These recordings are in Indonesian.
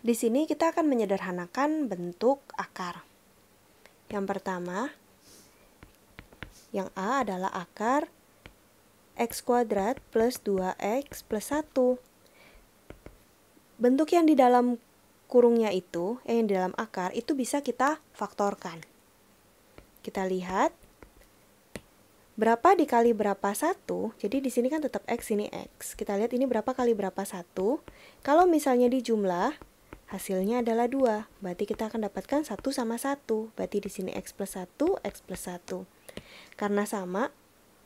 Di sini kita akan menyederhanakan bentuk akar. Yang pertama, yang A adalah akar x kuadrat plus 2x plus 1. Bentuk yang di dalam kurungnya itu, eh yang di dalam akar, itu bisa kita faktorkan. Kita lihat, berapa dikali berapa satu, jadi di sini kan tetap x, ini x. Kita lihat ini berapa kali berapa satu. Kalau misalnya di jumlah, hasilnya adalah 2. Berarti kita akan dapatkan 1 sama 1. Berarti di sini x plus 1, x plus 1. Karena sama,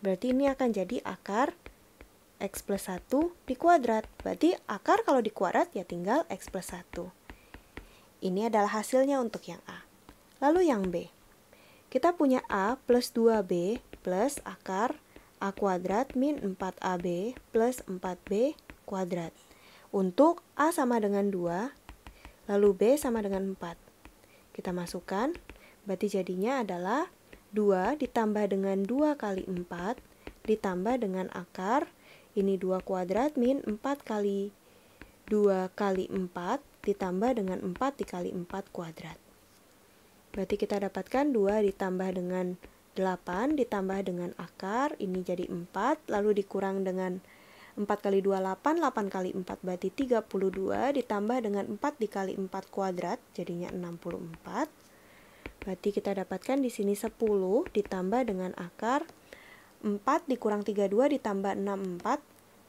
berarti ini akan jadi akar x plus 1 di kuadrat. Berarti akar kalau di kuadrat ya tinggal x plus 1. Ini adalah hasilnya untuk yang A. Lalu yang B. Kita punya A plus 2B plus akar A kuadrat min 4AB plus 4B kuadrat. Untuk A sama dengan 2, lalu B sama dengan 4. Kita masukkan, berarti jadinya adalah 2 ditambah dengan 2 kali 4 ditambah dengan akar ini 2 kuadrat min 4 kali 2 kali 4 ditambah dengan 4 dikali 4 kuadrat. Berarti kita dapatkan 2 ditambah dengan 8 ditambah dengan akar, ini jadi 4, lalu dikurang dengan 4 kali 2, 8, 8 kali 4 berarti 32, ditambah dengan 4 dikali 4 kuadrat, jadinya 64. Berarti kita dapatkan di sini 10 ditambah dengan akar 4 dikurang 32 ditambah 64,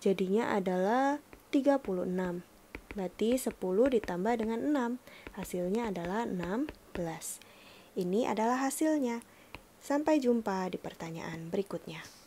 jadinya adalah 36. Berarti 10 ditambah dengan 6, hasilnya adalah 16. Ini adalah hasilnya. Sampai jumpa di pertanyaan berikutnya.